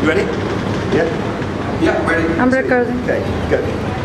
You ready? Yeah? Yeah, ready. I'm recording. Okay, good.